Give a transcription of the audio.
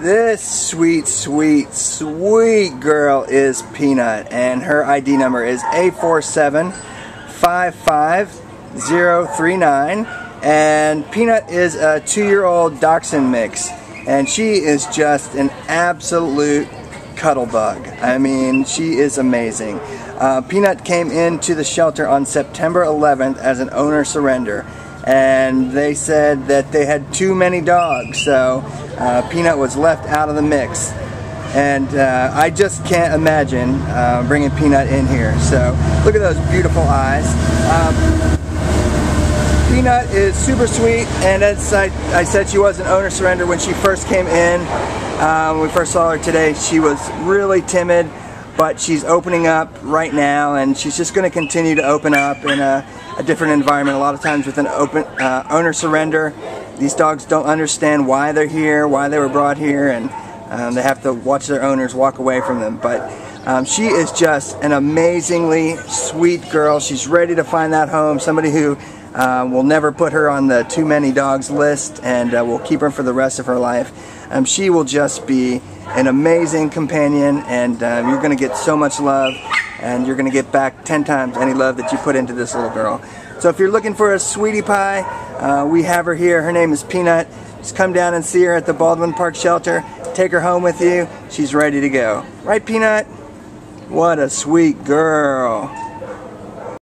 This sweet, sweet, sweet girl is Peanut, and her ID number is A4755039. And Peanut is a two-year-old Dachshund mix, and she is just an absolute cuddle bug. I mean, she is amazing. Uh, Peanut came into the shelter on September 11th as an owner surrender and they said that they had too many dogs, so uh, Peanut was left out of the mix. And uh, I just can't imagine uh, bringing Peanut in here. So look at those beautiful eyes. Um, Peanut is super sweet, and as I, I, said, she was an owner surrender when she first came in. Um, we first saw her today, she was really timid, but she's opening up right now, and she's just going to continue to open up. And a different environment. A lot of times with an open uh, owner surrender, these dogs don't understand why they're here, why they were brought here, and um, they have to watch their owners walk away from them. But um, she is just an amazingly sweet girl. She's ready to find that home, somebody who uh, will never put her on the too many dogs list and uh, will keep her for the rest of her life. Um, she will just be an amazing companion and uh, you're going to get so much love and you're going to get back 10 times any love that you put into this little girl. So if you're looking for a sweetie pie, uh, we have her here. Her name is Peanut. Just come down and see her at the Baldwin Park Shelter. Take her home with you. She's ready to go. Right, Peanut? What a sweet girl.